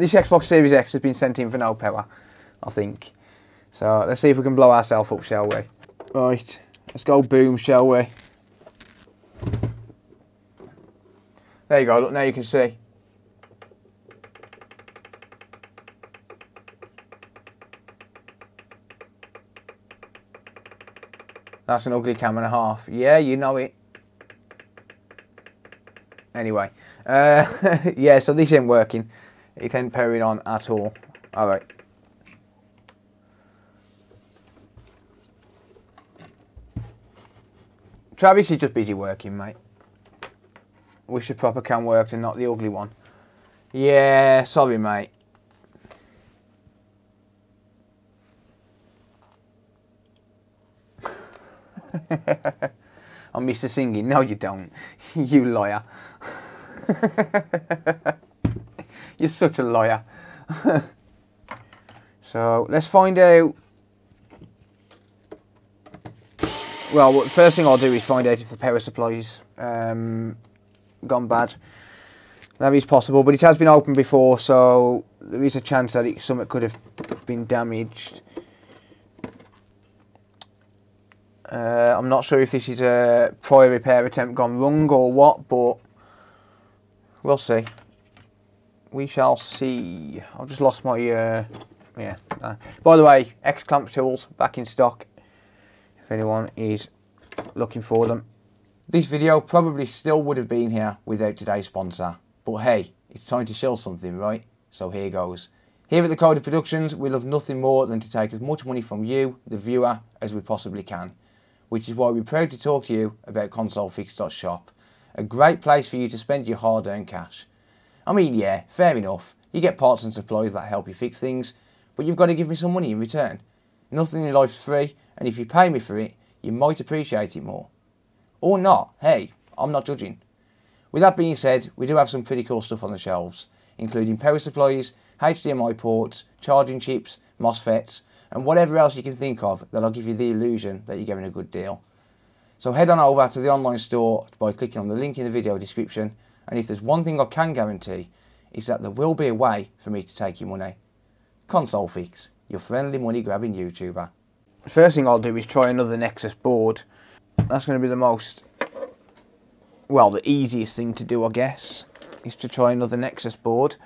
This Xbox Series X has been sent in for no power, I think. So let's see if we can blow ourselves up, shall we? Right, let's go boom, shall we? There you go, look, now you can see. That's an ugly cam and a half. Yeah, you know it. Anyway, uh, yeah, so this ain't working. It ain't powering on at all. Alright. Travis is just busy working, mate. Wish the proper cam worked and not the ugly one. Yeah, sorry, mate. I miss the singing. No, you don't. you liar. You're such a liar. so let's find out. Well, first thing I'll do is find out if the power supply's um, gone bad. That is possible, but it has been opened before, so there is a chance that some it, something could have been damaged. Uh, I'm not sure if this is a prior repair attempt gone wrong or what, but we'll see. We shall see. I've just lost my, uh, yeah. By the way, X-clamp tools back in stock if anyone is looking for them. This video probably still would have been here without today's sponsor. But hey, it's time to show something, right? So here goes. Here at the Cod3r Productions, we love nothing more than to take as much money from you, the viewer, as we possibly can which is why we're proud to talk to you about ConsoleFix.shop, a great place for you to spend your hard-earned cash. I mean, yeah, fair enough, you get parts and supplies that help you fix things, but you've got to give me some money in return. Nothing in life's free, and if you pay me for it, you might appreciate it more. Or not, hey, I'm not judging. With that being said, we do have some pretty cool stuff on the shelves, including power supplies, HDMI ports, charging chips, MOSFETs, and whatever else you can think of that'll give you the illusion that you're getting a good deal. So head on over to the online store by clicking on the link in the video description and if there's one thing I can guarantee is that there will be a way for me to take your money. Console Fix, your friendly money grabbing YouTuber. First thing I'll do is try another Nexus board. That's going to be the most, well the easiest thing to do I guess, is to try another Nexus board.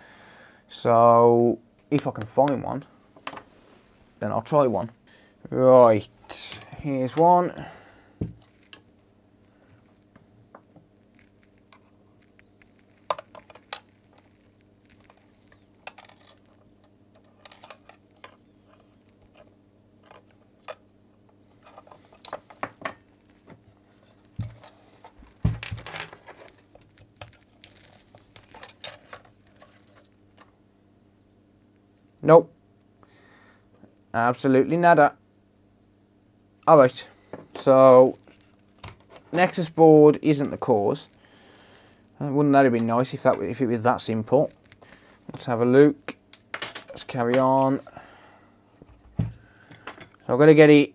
So if I can find one, then I'll try one. Right, here's one. Nope. Absolutely nada. Alright, so Nexus board isn't the cause. Uh, wouldn't that have been nice if that if it was that simple? Let's have a look. Let's carry on. So I'm going to get it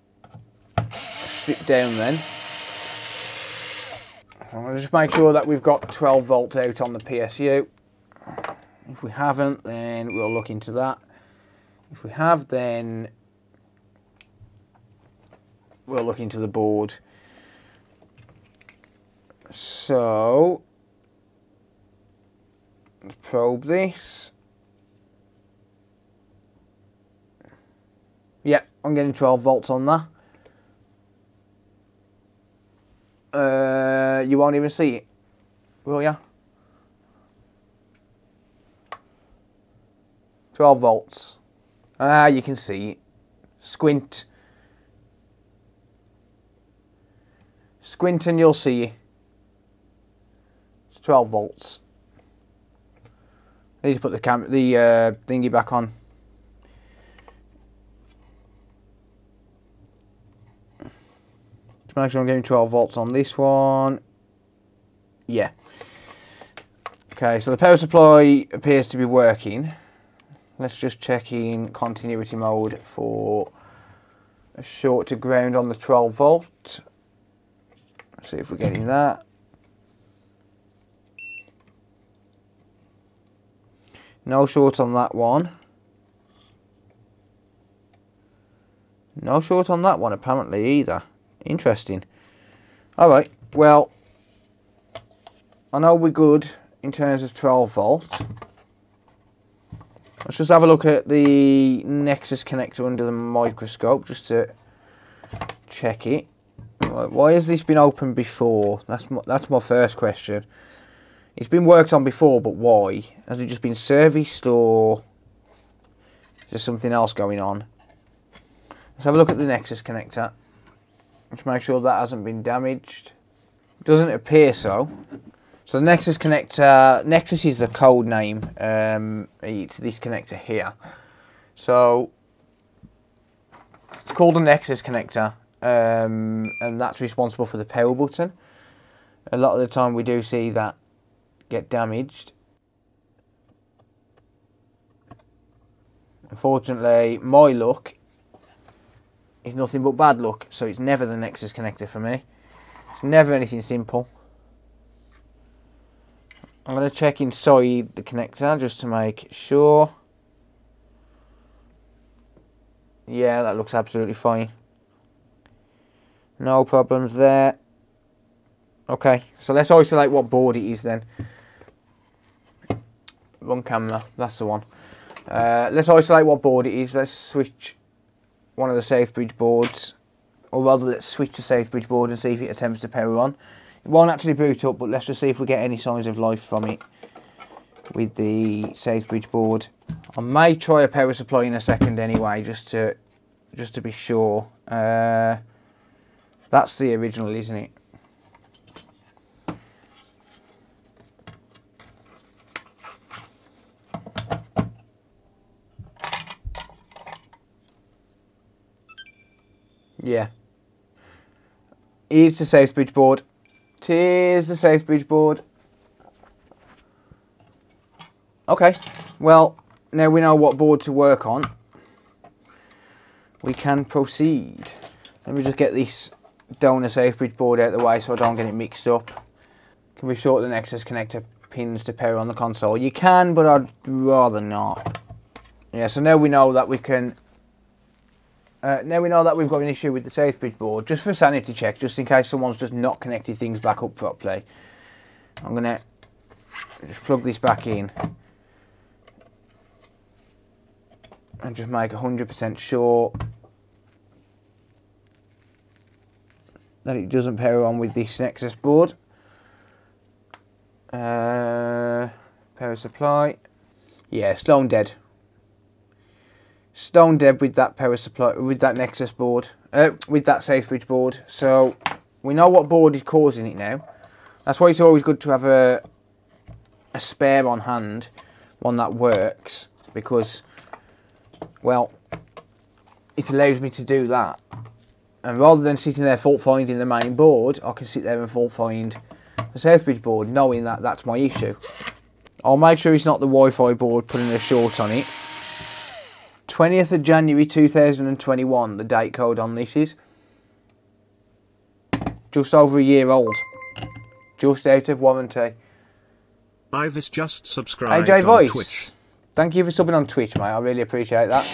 stripped down then. I'm going to just make sure that we've got 12 volts out on the PSU. If we haven't, then we'll look into that. If we have, then we'll look into the board. So, let's probe this. Yeah, I'm getting 12 volts on that. Uh, you won't even see it, will ya? 12 volts. Ah, you can see. Squint. Squint and you'll see. It's 12 volts. I need to put the cam the uh, back on. Make sure I'm getting 12 volts on this one. Yeah. Okay, so the power supply appears to be working. Let's just check in continuity mode for a short to ground on the 12 volt. See if we're getting that. No short on that one. No short on that one apparently either. Interesting. Alright, well, I know we're good in terms of 12 volt. Let's just have a look at the Nexus connector under the microscope just to check it. Why has this been opened before? That's my, that's my first question. It's been worked on before, but why? Has it just been serviced or is there something else going on? Let's have a look at the Nexus connector. Let's make sure that hasn't been damaged. Doesn't appear so. So the Nexus connector, Nexus is the code name. Um, it's this connector here. So it's called a Nexus connector, um, and that's responsible for the power button. A lot of the time we do see that get damaged. Unfortunately, my luck is nothing but bad luck, so it's never the Nexus connector for me. It's never anything simple. I'm going to check inside the connector just to make sure. Yeah, that looks absolutely fine. No problems there. Okay, so let's isolate what board it is then. One camera, that's the one. Uh, let's isolate what board it is. Let's switch one of the Southbridge boards. Or rather, let's switch the Southbridge board and see if it attempts to power on. Won't actually boot up, but let's just see if we get any signs of life from it with the Southbridge board. I may try a power supply in a second anyway, just to just to be sure. Uh, that's the original, isn't it? Yeah. It's the Southbridge board. Tis the Southbridge board. Okay, well, now we know what board to work on. We can proceed. Let me just get this donor Southbridge board out of the way so I don't get it mixed up. Can we short the Nexus connector pins to power on the console? You can, but I'd rather not. Yeah, so now we know that we can uh, now we know that we've got an issue with the Southbridge board, just for sanity check, just in case someone's just not connected things back up properly. I'm going to just plug this back in. And just make 100% sure that it doesn't pair on with this Nexus board. Uh, power supply. Yeah, stone dead stone dead with that power supply, with that Nexus board, uh, with that Southbridge board. So we know what board is causing it now. That's why it's always good to have a, a spare on hand, one that works, because, well, it allows me to do that. And rather than sitting there fault finding the main board, I can sit there and fault find the Southbridge board, knowing that that's my issue. I'll make sure it's not the Wi-Fi board putting a short on it. 20th of January 2021, the date code on this is. Just over a year old. Just out of warranty. I've just subscribed AJ Voice. Twitch. Thank you for subbing on Twitch, mate. I really appreciate that.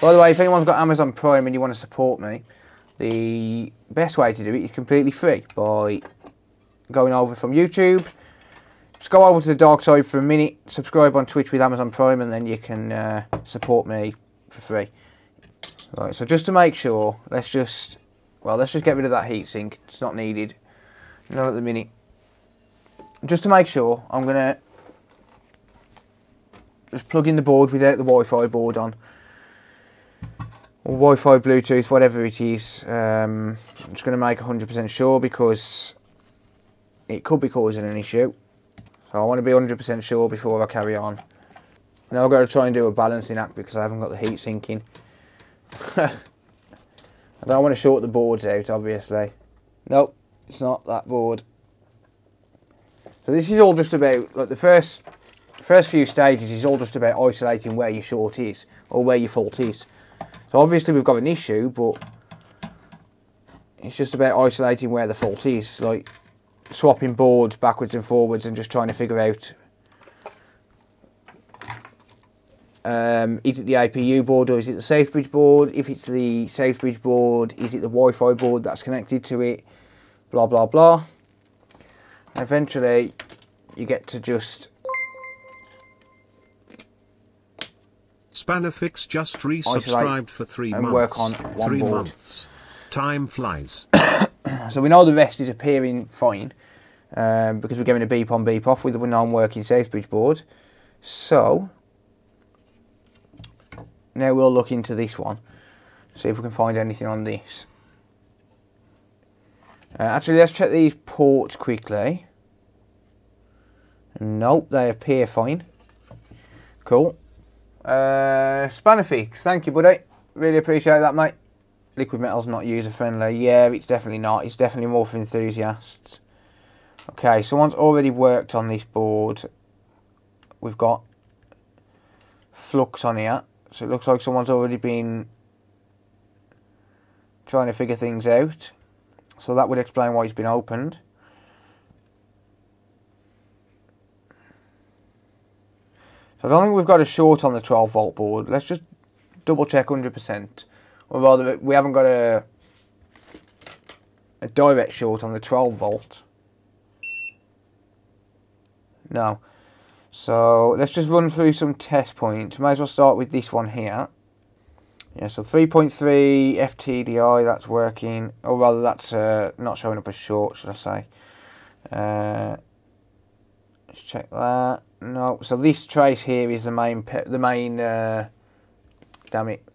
By the way, if anyone's got Amazon Prime and you want to support me, the best way to do it is completely free by going over from YouTube just go over to the dark side for a minute, subscribe on Twitch with Amazon Prime, and then you can uh, support me for free. Right, so just to make sure, let's just, well, let's just get rid of that heatsink. It's not needed. Not at the minute. Just to make sure, I'm going to just plug in the board without the Wi-Fi board on. Or Wi-Fi, Bluetooth, whatever it is. Um, I'm just going to make 100% sure because it could be causing an issue. So I want to be 100% sure before I carry on. Now I've got to try and do a balancing act because I haven't got the heat sinking. I don't want to short the boards out, obviously. Nope, it's not that board. So this is all just about, like the first first few stages is all just about isolating where your short is, or where your fault is. So obviously we've got an issue, but it's just about isolating where the fault is. Like swapping boards backwards and forwards and just trying to figure out Um, is it the APU board or is it the Southbridge board? If it's the Southbridge board, is it the Wi-Fi board that's connected to it? Blah, blah, blah. Eventually, you get to just Spannerfix just resubscribed for three and months. work on one three board. months. Time flies. So we know the rest is appearing fine um, because we're getting a beep on beep off with the non-working Southbridge board. So now we'll look into this one, see if we can find anything on this. Uh, actually, let's check these ports quickly. Nope, they appear fine. Cool. Uh, Spanifix, thank you, buddy. Really appreciate that, mate. Liquid metal's not user friendly. Yeah, it's definitely not. It's definitely more for enthusiasts. Okay, someone's already worked on this board. We've got flux on here. So it looks like someone's already been trying to figure things out. So that would explain why it's been opened. So I don't think we've got a short on the 12 volt board. Let's just double check 100%. Or rather, we haven't got a a direct short on the 12 volt. No. So let's just run through some test points. Might as well start with this one here. Yeah, so 3.3 FTDI, that's working. Or rather, that's uh, not showing up as short, should I say. Uh, let's check that. No, so this trace here is the main, the main. Uh, damn it!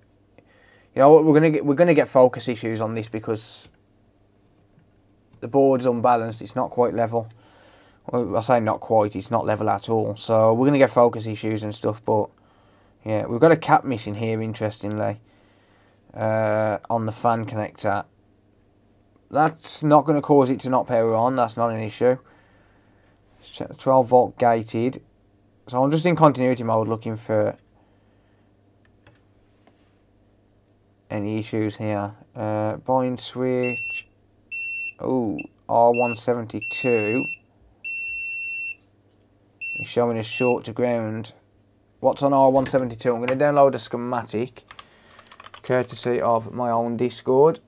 You know what? We're gonna get we're gonna get focus issues on this because the board's unbalanced. It's not quite level. Well, I say not quite. It's not level at all. So we're gonna get focus issues and stuff. But yeah, we've got a cap missing here. Interestingly, uh, on the fan connector. That's not going to cause it to not power on. That's not an issue. Let's check the 12 volt gated. So I'm just in continuity mode looking for any issues here. Uh, switch. Oh, R172 showing us short to ground. What's on R172? I'm going to download a schematic, courtesy of my own Discord.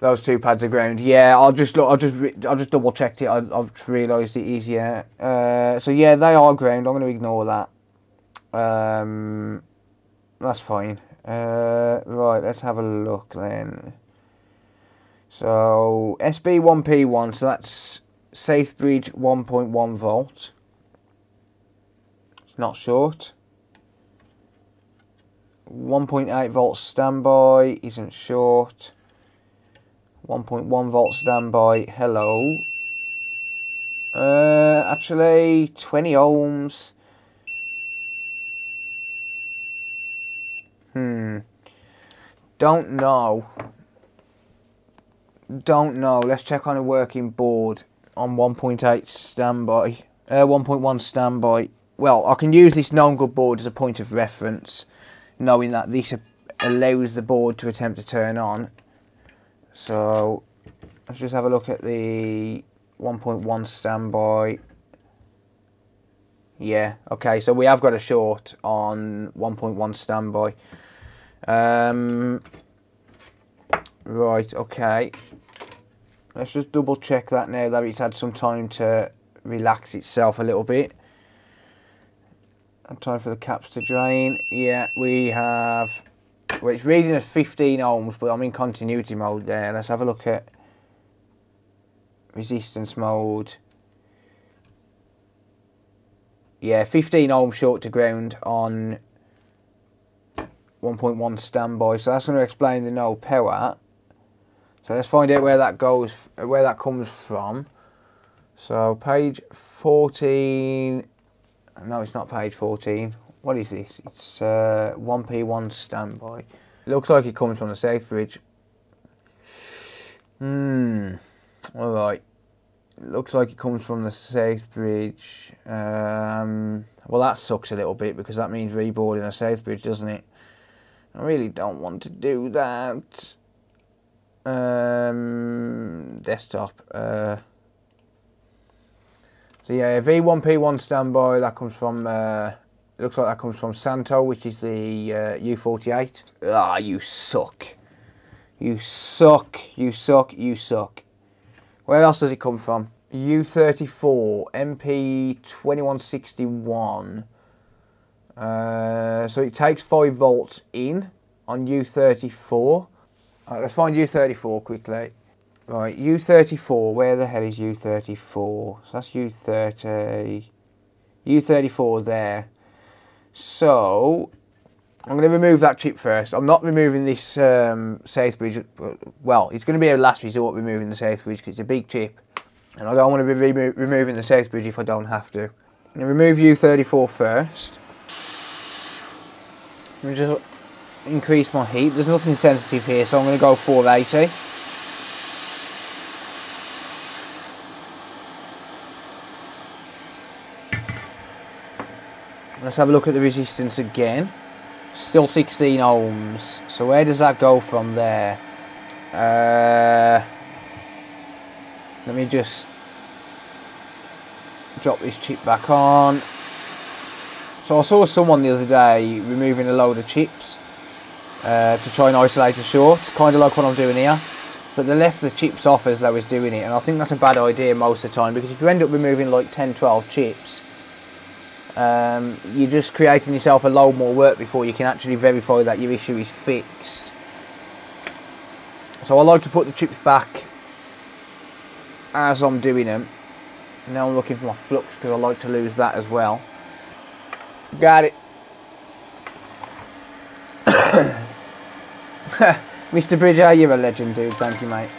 Those two pads are ground. Yeah, I'll just look. I'll just. I'll just double checked it. I, I've just realised it is. Yeah. Uh, so yeah, they are ground. I'm going to ignore that. Um, that's fine. Uh, right, let's have a look then. So SB1P1. So that's Southbridge 1.1 volt. It's not short. 1.8 volt standby isn't short. 1.1 volt standby. Hello. Uh, actually, 20 ohms. Hmm. Don't know. Don't know. Let's check on a working board on 1.8 standby. Uh, 1.1 standby. Well, I can use this known good board as a point of reference, knowing that this allows the board to attempt to turn on. So, let's just have a look at the 1.1 standby. Yeah, okay, so we have got a short on 1.1 standby. Um, right, okay. Let's just double check that now that it's had some time to relax itself a little bit. And time for the caps to drain. Yeah, we have... Well, it's reading at 15 ohms, but I'm in continuity mode there. Let's have a look at resistance mode. Yeah, 15 ohms short to ground on 1.1 standby. So that's going to explain the no power. So let's find out where that goes, where that comes from. So page 14. No, it's not page 14. What is this? It's uh, 1P1 standby. Looks like it comes from the Southbridge. Hmm. Alright. Looks like it comes from the Southbridge. Um, well, that sucks a little bit because that means reballing a Southbridge, doesn't it? I really don't want to do that. Um, desktop. Uh, so yeah, V1P1 standby, that comes from uh, looks like that comes from Santo, which is the uh, U48. Ah, you suck. You suck, you suck, you suck. Where else does it come from? U34, MP2161. Uh, so it takes 5 volts in on U34. Right, let's find U34 quickly. Right, U34, where the hell is U34? So that's U30. U34 there. So, I'm going to remove that chip first. I'm not removing this um, Southbridge. Well, it's going to be a last resort removing the Southbridge because it's a big chip. And I don't want to be remo removing the Southbridge if I don't have to. I'm going to remove U34 first. Just increase my heat. There's nothing sensitive here, so I'm going to go 480. Let's have a look at the resistance again. Still 16 ohms. So where does that go from there? Uh, let me just drop this chip back on. So I saw someone the other day removing a load of chips uh, to try and isolate a short, kind of like what I'm doing here. But they left the chips off as they was doing it, and I think that's a bad idea most of the time because if you end up removing like 10, 12 chips, um, you're just creating yourself a load more work before you can actually verify that your issue is fixed. So I like to put the chips back as I'm doing them. Now I'm looking for my flux because I like to lose that as well. Got it. Mr. Bridger, you're a legend, dude. Thank you, mate.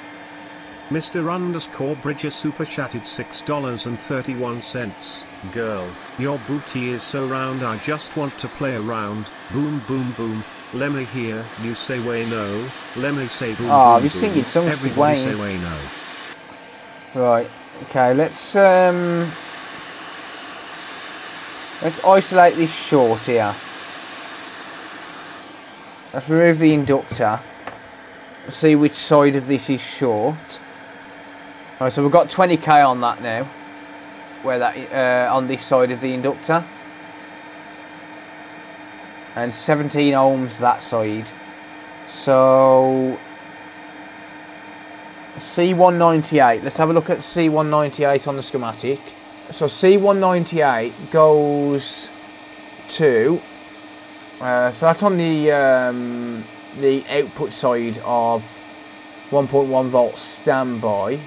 Mr. Underscore Bridger super chatted $6.31. Girl, your booty is so round I just want to play around. Boom boom boom. Let me hear you say way no. Let me say boom Oh, boom, you're boom. singing songs to Everybody Wayne. say way no. Right. Okay, let's um let's isolate this short here. Let's remove the inductor. See which side of this is short. Right, so we've got 20k on that now. Where that uh, on this side of the inductor. And 17 ohms that side. So C198. Let's have a look at C198 on the schematic. So C198 goes to. Uh, so that's on the um, the output side of 1.1 volt standby.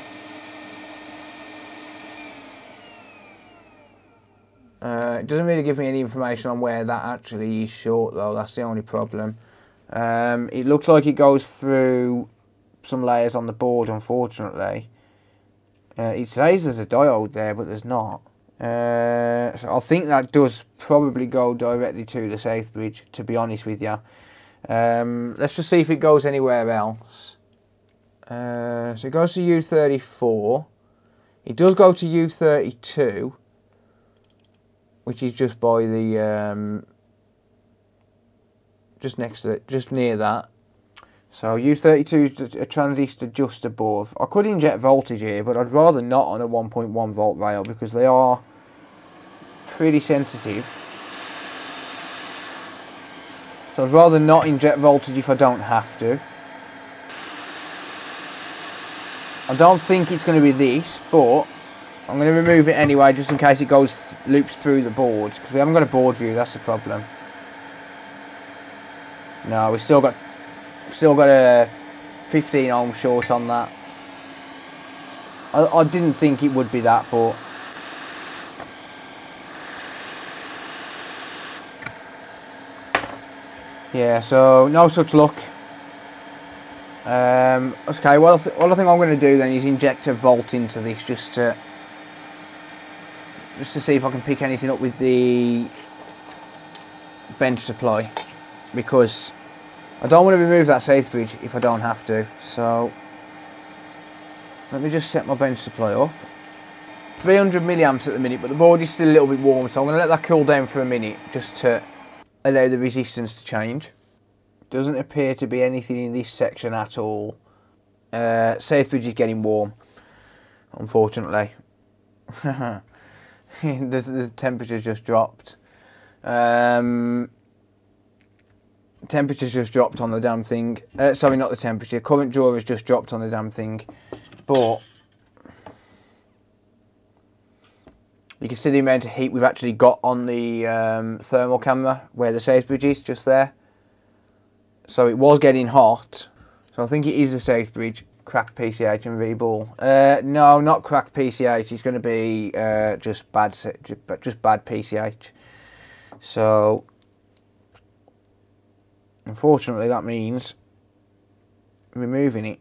Uh, it doesn't really give me any information on where that actually is short though. That's the only problem. Um, it looks like it goes through some layers on the board, unfortunately. Uh, it says there's a diode there, but there's not. Uh, so I think that does probably go directly to the safe Southbridge, to be honest with you. Um, let's just see if it goes anywhere else. Uh, so it goes to U34. It does go to U32, which is just by the, um, just next to it, just near that. So U32 is a transistor just above. I could inject voltage here, but I'd rather not on a 1.1 volt rail because they are pretty sensitive. So I'd rather not inject voltage if I don't have to. I don't think it's going to be this, but I'm going to remove it anyway just in case it goes loops through the board, because we haven't got a board view, that's the problem. No, we still got still got a 15 ohm short on that. I, I didn't think it would be that, but yeah. So no such luck. Um, okay, well, th what I think I'm going to do then is inject a volt into this just to just to see if I can pick anything up with the bench supply because I don't want to remove that safe Southbridge if I don't have to. So let me just set my bench supply up. 300 milliamps at the minute, but the board is still a little bit warm, so I'm going to let that cool down for a minute just to allow the resistance to change. Doesn't appear to be anything in this section at all. Uh, Southbridge is getting warm, unfortunately. the, the temperature just dropped. Um, temperature's just dropped on the damn thing. Uh, sorry, not the temperature. Current draw has just dropped on the damn thing. But you can see the amount of heat we've actually got on the um, thermal camera where the Sainsbury's is, just there. So it was getting hot. So I think it is the Sainsbury's cracked PCH and reball. Uh, no, not cracked PCH. It's going to be uh, just bad, just bad PCH. So unfortunately, that means removing it.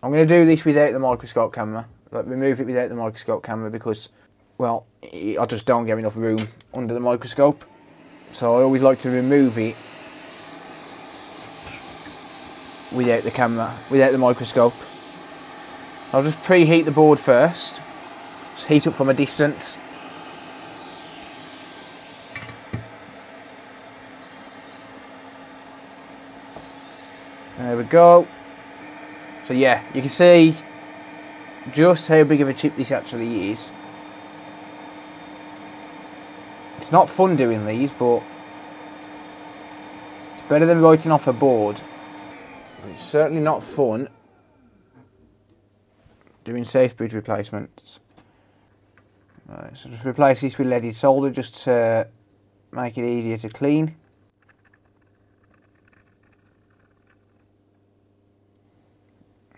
I'm going to do this without the microscope camera. Like remove it without the microscope camera because, well, I just don't get enough room under the microscope. So I always like to remove it without the camera, without the microscope. I'll just preheat the board first. Just heat up from a distance. There we go. So yeah, you can see just how big of a chip this actually is. It's not fun doing these, but it's better than writing off a board. It's certainly not fun doing Southbridge replacements. Right, so just replace this with leaded solder just to make it easier to clean.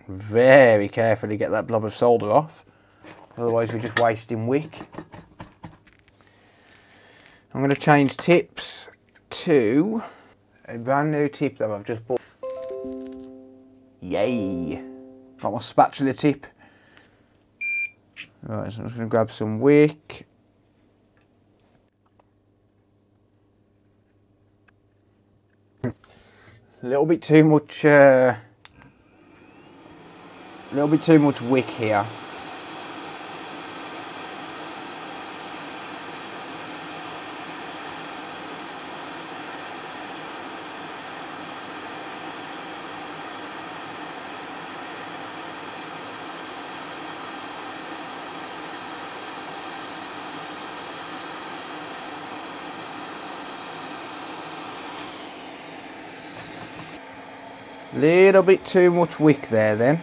Very carefully get that blob of solder off, otherwise we're just wasting wick. I'm going to change tips to a brand new tip that I've just bought. Yay! Got my spatula tip. Right, so I'm just going to grab some wick. A little bit too much, uh, a little bit too much wick here. Little bit too much wick there then.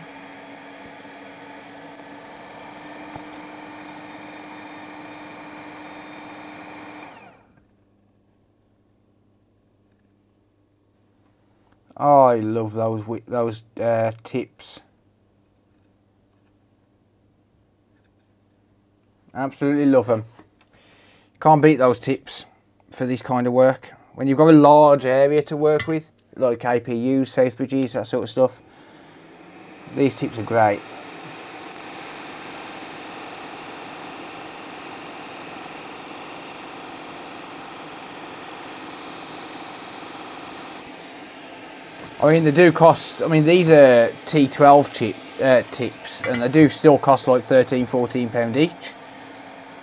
Oh, I love those those uh, tips. Absolutely love them. Can't beat those tips for this kind of work. When you've got a large area to work with, like APUs, Southbridges, that sort of stuff. These tips are great. I mean, they do cost, I mean, these are T12 chip, uh, tips, and they do still cost like 13, 14 pound each.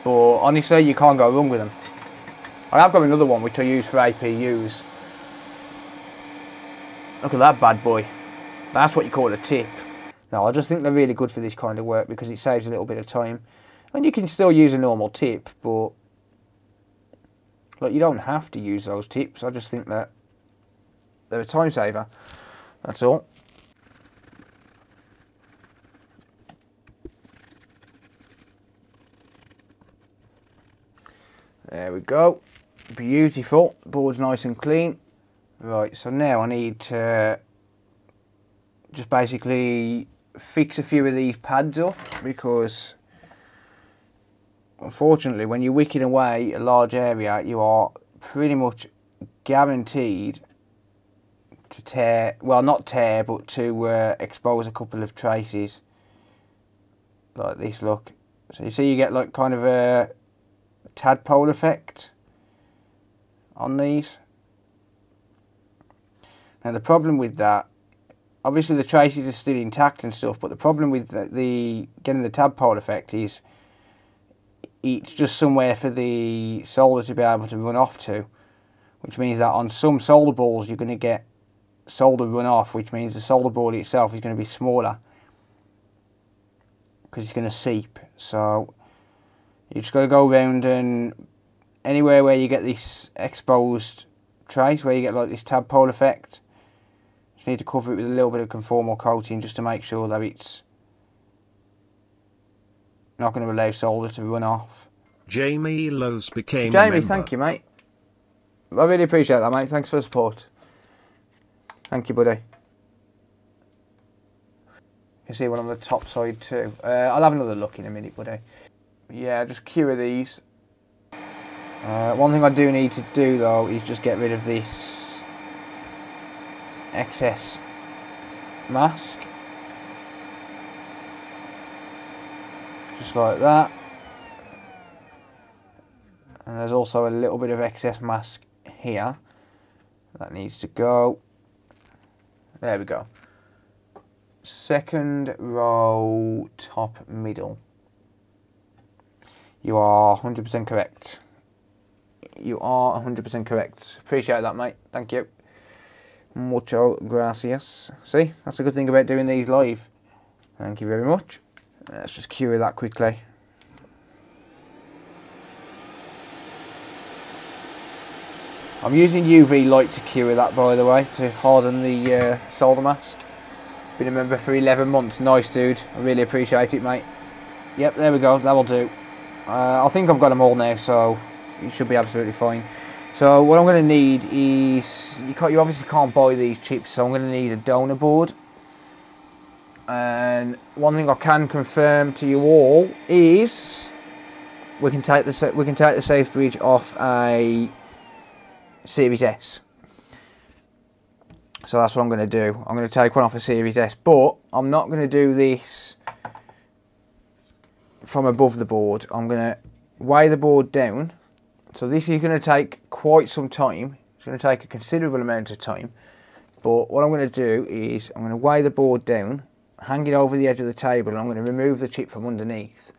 But honestly, you can't go wrong with them. I have got another one which I use for APUs. Look at that bad boy. That's what you call a tip. No, I just think they're really good for this kind of work because it saves a little bit of time. And you can still use a normal tip, but like you don't have to use those tips. I just think that they're a time saver. That's all. There we go. Beautiful. Board's nice and clean. Right, so now I need to just basically fix a few of these pads up because unfortunately when you're wicking away a large area you are pretty much guaranteed to tear, well not tear but to uh, expose a couple of traces like this look. So you see you get like kind of a tadpole effect on these. Now the problem with that, obviously the traces are still intact and stuff, but the problem with the, the getting the tadpole effect is it's just somewhere for the solder to be able to run off to, which means that on some solder balls you're going to get solder run off, which means the solder ball itself is going to be smaller because it's going to seep. So you just got to go around and anywhere where you get this exposed trace, where you get like this tadpole effect, just need to cover it with a little bit of conformal coating just to make sure that it's not going to allow solder to run off. Jamie Lowe's became Jamie, thank you, mate. I really appreciate that, mate. Thanks for the support. Thank you, buddy. You can see one on the top side too. Uh, I'll have another look in a minute, buddy. Yeah, just cure these. Uh, one thing I do need to do though is just get rid of this excess mask. Just like that. And there's also a little bit of excess mask here. That needs to go. There we go. Second row, top middle. You are 100% correct. You are 100% correct. Appreciate that, mate. Thank you. Mucho gracias. See, that's a good thing about doing these live. Thank you very much. Let's just cure that quickly. I'm using UV light to cure that by the way, to harden the uh, solder mask. Been a member for 11 months. Nice dude. I really appreciate it mate. Yep, there we go. That'll do. Uh, I think I've got them all now, so it should be absolutely fine. So what I'm going to need is, you, you obviously can't buy these chips, so I'm going to need a donor board. And one thing I can confirm to you all is we can take the we can take the Southbridge off a Series S. So that's what I'm going to do. I'm going to take one off a Series S, but I'm not going to do this from above the board. I'm going to weigh the board down. So this is going to take quite some time. It's going to take a considerable amount of time. But what I'm going to do is I'm going to weigh the board down, hang it over the edge of the table, and I'm going to remove the chip from underneath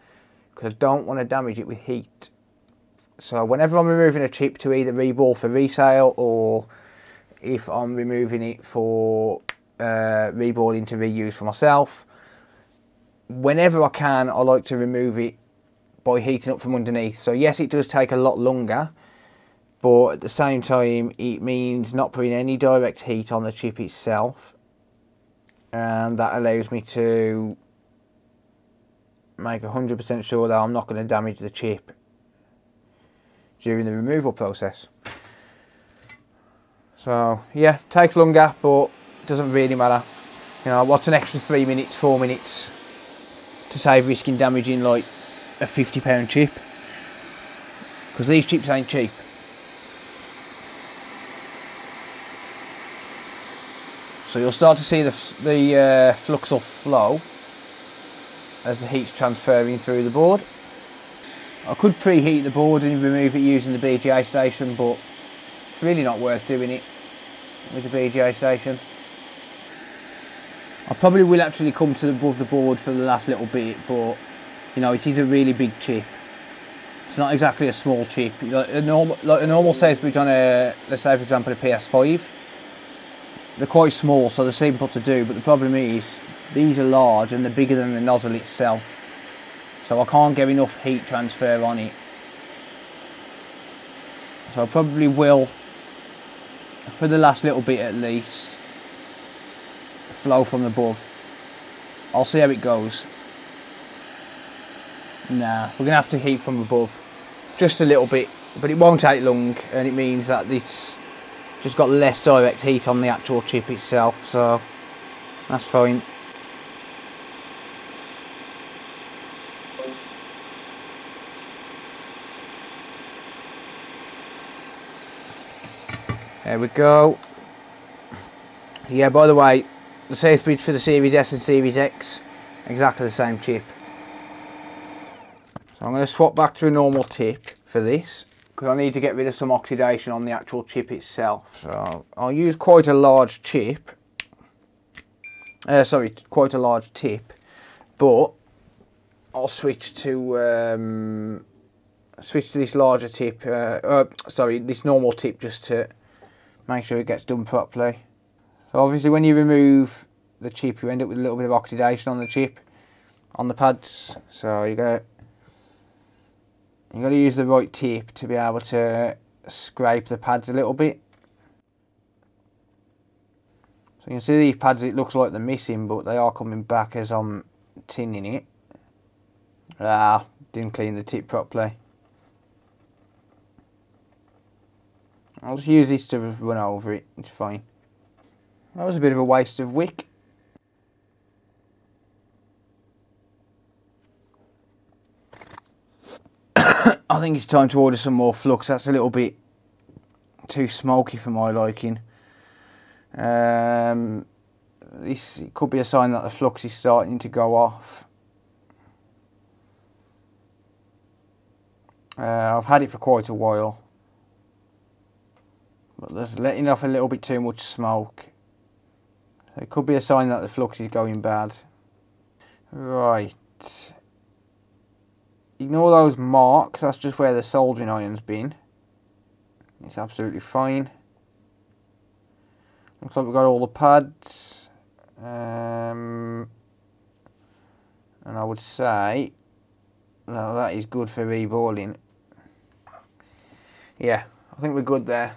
because I don't want to damage it with heat. So whenever I'm removing a chip to either reball for resale or if I'm removing it for uh, reballing to reuse for myself, whenever I can, I like to remove it by heating up from underneath. So yes, it does take a lot longer, but at the same time, it means not putting any direct heat on the chip itself. And that allows me to make 100% sure that I'm not going to damage the chip during the removal process. So yeah, takes longer, but doesn't really matter. You know, what's an extra three minutes, four minutes to save risking damaging like a 50 pound chip? Because these chips ain't cheap. So you'll start to see the, the uh, flux of flow as the heat's transferring through the board. I could preheat the board and remove it using the BGA station, but it's really not worth doing it with the BGA station. I probably will actually come to above the board for the last little bit, but you know, it is a really big chip. It's not exactly a small chip. Like a normal, like a normal bridge on a, let's say for example, a PS5, they're quite small, so they're simple to do, but the problem is, these are large and they're bigger than the nozzle itself so I can't get enough heat transfer on it. So I probably will, for the last little bit at least, flow from above. I'll see how it goes. Nah, we're going to have to heat from above. Just a little bit, but it won't take long and it means that this just got less direct heat on the actual chip itself, so that's fine. There we go. Yeah, by the way, the Southbridge for the Series S and Series X, exactly the same chip. So I'm going to swap back to a normal tip for this, because I need to get rid of some oxidation on the actual chip itself. So I'll use quite a large chip, uh, sorry, quite a large tip, but I'll switch to um, switch to this larger tip, uh, uh, sorry, this normal tip just to make sure it gets done properly. So obviously when you remove the chip you end up with a little bit of oxidation on the chip, on the pads. So you go, You've got to use the right tip to be able to scrape the pads a little bit. So you can see these pads, it looks like they're missing, but they are coming back as I'm tinning it. Ah, didn't clean the tip properly. I'll just use this to run over it, it's fine. That was a bit of a waste of wick. I think it's time to order some more flux. That's a little bit too smoky for my liking. Um, this could be a sign that the flux is starting to go off. Uh, I've had it for quite a while. But there's letting off a little bit too much smoke. It could be a sign that the flux is going bad. Right. Ignore those marks, that's just where the soldering iron's been. It's absolutely fine. Looks like we've got all the pads. Um, and I would say that that is good for reballing. Yeah, I think we're good there.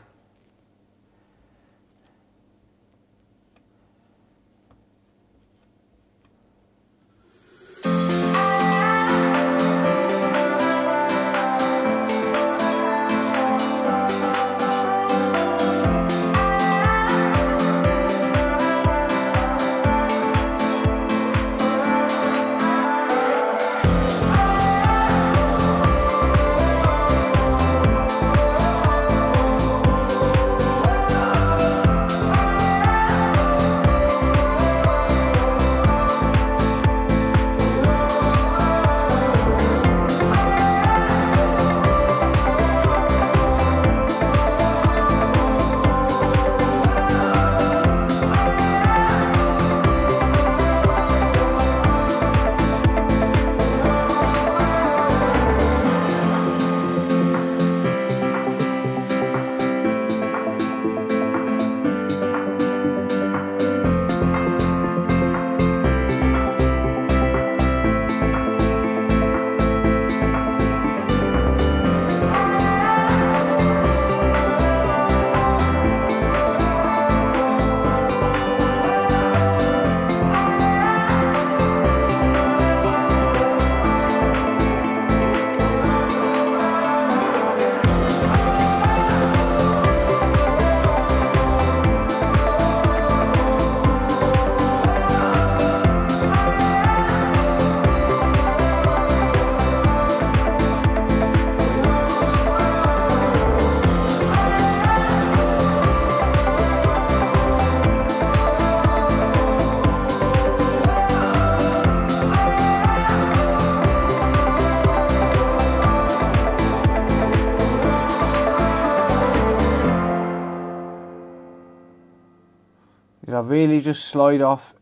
Slide off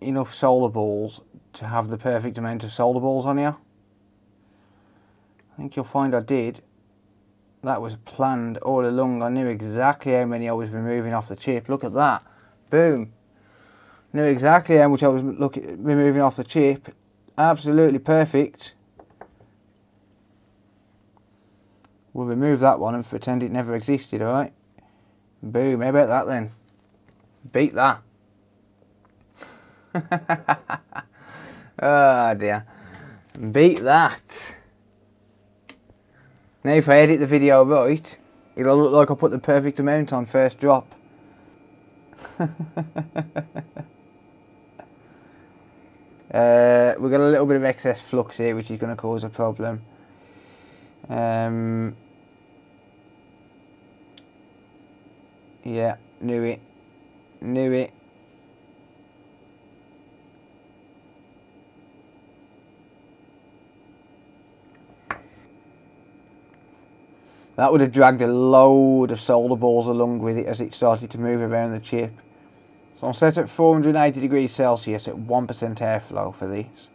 enough solder balls to have the perfect amount of solder balls on here. I think you'll find I did. That was planned all along. I knew exactly how many I was removing off the chip. Look at that. Boom. Knew exactly how much I was look, removing off the chip. Absolutely perfect. We'll remove that one and pretend it never existed, alright? Boom, how about that then? Beat that. Oh dear. Beat that. Now if I edit the video right, it'll look like I put the perfect amount on first drop. uh, we've got a little bit of excess flux here which is going to cause a problem. Um, yeah, knew it. Knew it. That would have dragged a load of solder balls along with it as it started to move around the chip. So I'm set at 480 degrees Celsius at 1% airflow for these.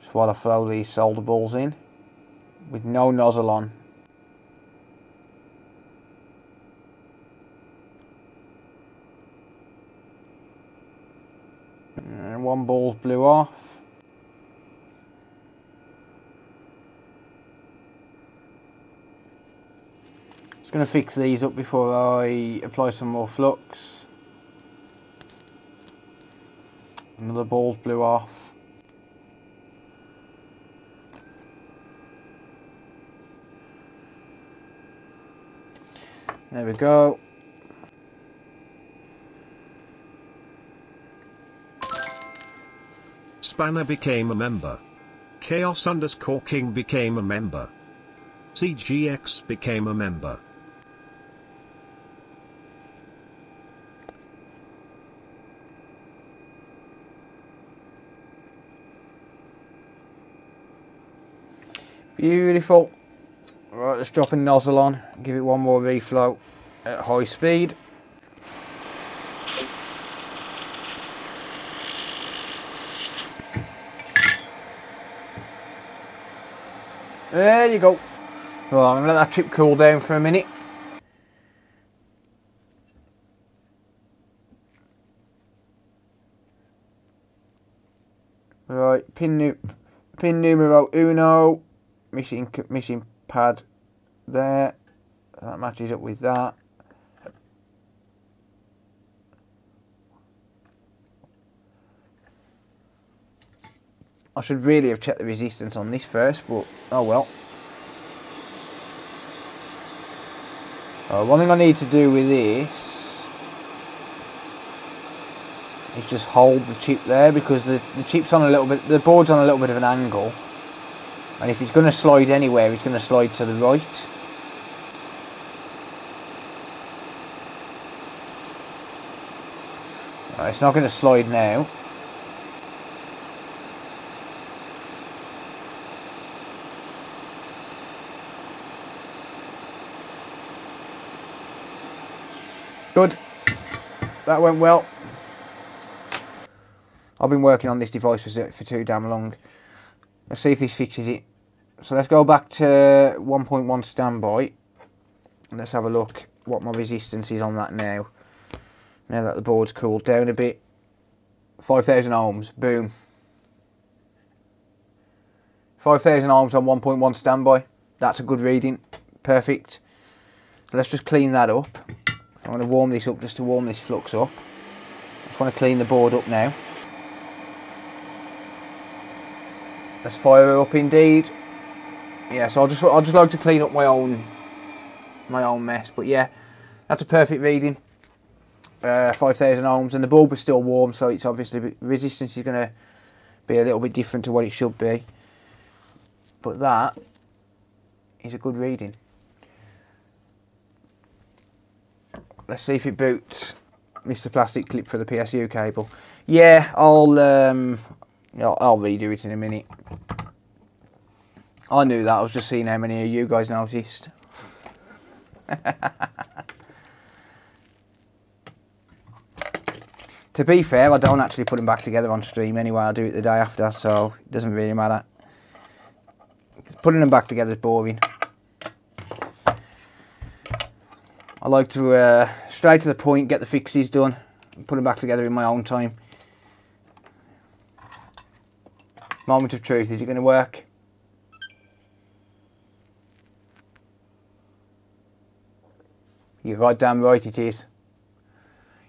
Just while I flow these solder balls in with no nozzle on. And one ball's blew off. Going to fix these up before I apply some more flux. Another balls blew off. There we go. Spanner became a member. Chaos underscore King became a member. CGX became a member. Beautiful. Right, let's drop a nozzle on, give it one more reflow at high speed. There you go. Right, I'm going to let that chip cool down for a minute. Right, pin, pin numero uno, missing, missing pad there. That matches up with that. I should really have checked the resistance on this first, but oh well. Uh, one thing I need to do with this is just hold the chip there because the, the chip's on a little bit, the board's on a little bit of an angle. And if it's going to slide anywhere, it's going to slide to the right. Right, it's not going to slide now. Good. That went well. I've been working on this device for, for too damn long. Let's see if this fixes it. So let's go back to 1.1 standby. Let's have a look what my resistance is on that now. Now that the board's cooled down a bit. 5,000 ohms, boom. 5,000 ohms on 1.1 standby. That's a good reading. Perfect. So let's just clean that up. I'm going to warm this up just to warm this flux up. I just want to clean the board up now. Let's fire her up indeed. Yeah, so I'll just I'll just like to clean up my own my own mess. But yeah, that's a perfect reading. Uh, 5,000 ohms and the bulb is still warm so it's obviously resistance is going to be a little bit different to what it should be but that is a good reading let's see if it boots Mr. Plastic clip for the PSU cable. Yeah, I'll um, I'll, I'll redo it in a minute. I knew that. I was just seeing how many of you guys noticed. to be fair, I don't actually put them back together on stream anyway. I do it the day after, so it doesn't really matter. Putting them back together is boring. I like to uh, straight to the point, get the fixes done, and put them back together in my own time. Moment of truth, is it going to work? You goddamn right it is.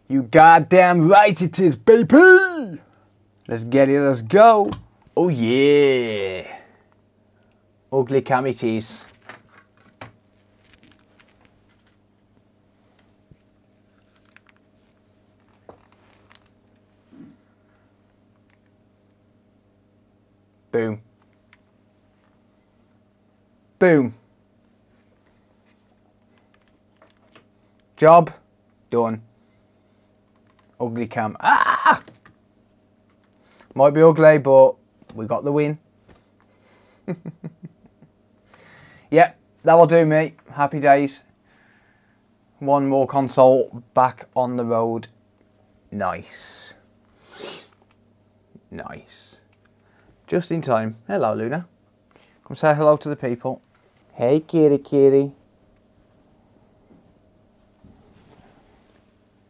You goddamn right it is, baby! Let's get it, let's go. Oh yeah. Ugly cam it is. Boom. Boom. Job done. Ugly cam. Ah! Might be ugly, but we got the win. yeah, that'll do me. Happy days. One more console back on the road. Nice. Nice. Just in time. Hello, Luna. Come say hello to the people. Hey, kitty, kitty.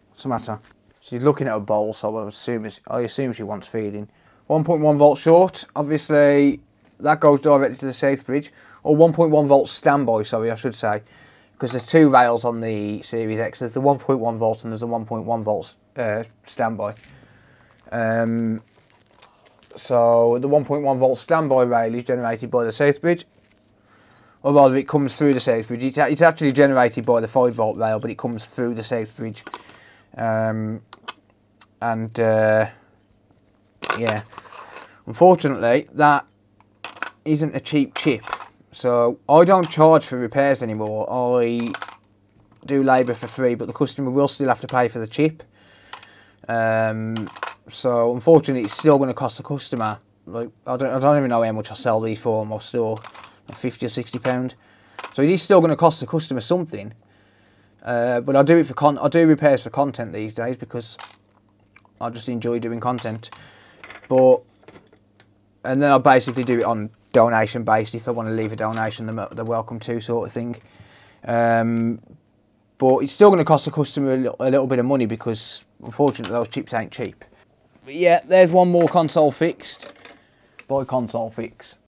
What's the matter? She's looking at a bowl, so I assume, I assume she wants feeding. 1.1 volt short. Obviously, that goes directly to the Southbridge. Or 1.1 volt standby, sorry, I should say. because there's two rails on the Series X. There's the 1.1 volt and there's a 1.1 volt uh, standby. Um, so the 1.1 volt standby rail is generated by the Southbridge, or rather, it comes through the Southbridge. It's, it's actually generated by the 5 volt rail, but it comes through the South Bridge. Um, and uh, yeah, unfortunately, that isn't a cheap chip. So I don't charge for repairs anymore. I do labour for free, but the customer will still have to pay for the chip. Um, so unfortunately, it's still going to cost the customer. Like I don't, I don't even know how much I sell these for in my store, fifty or sixty pound. So it is still going to cost the customer something. Uh, but I do it for con. I do repairs for content these days because I just enjoy doing content. But and then I basically do it on donation based. If they want to leave a donation, they're, welcome to, sort of thing. Um, but it's still going to cost the customer a little, a little bit of money because unfortunately those chips ain't cheap. But yeah, there's one more console fixed by Console Fix.